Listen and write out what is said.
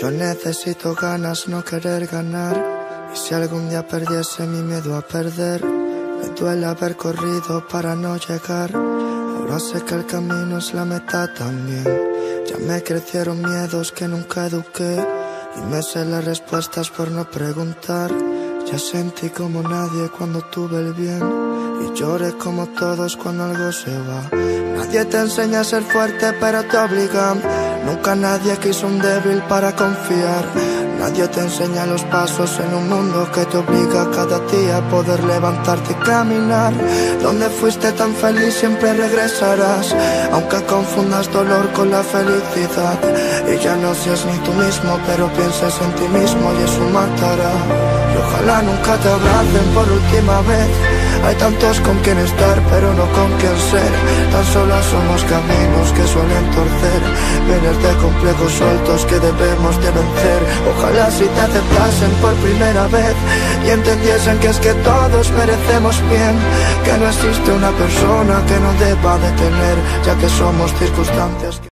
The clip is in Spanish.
Yo necesito ganas, no querer ganar. Y si algún día perdiese mi miedo a perder, me duele haber corrido para no llegar. Ahora sé que el camino es la meta también. Ya me crecieron miedos que nunca eduqué. Y me sé las respuestas por no preguntar. Ya sentí como nadie cuando tuve el bien. Y lloré como todos cuando algo se va. Nadie te enseña a ser fuerte, pero te obligan. Nunca nadie quiso un débil para confiar. Nadie te enseña los pasos en un mundo que te obliga cada día a poder levantarte y caminar. Donde fuiste tan feliz siempre regresarás, aunque confundas dolor con la felicidad. Y ya no seas ni tú mismo, pero pienses en ti mismo y eso matará. Y ojalá nunca te abracen por última vez. Hay tantos con quien estar, pero no con quien ser. Tan solo somos caminos que suelen torcer. Vienes de complejos sueltos que debemos de vencer. Ojalá si te aceptasen por primera vez y entendiesen que es que todos merecemos bien. Que no existe una persona que no deba de tener, ya que somos circunstancias.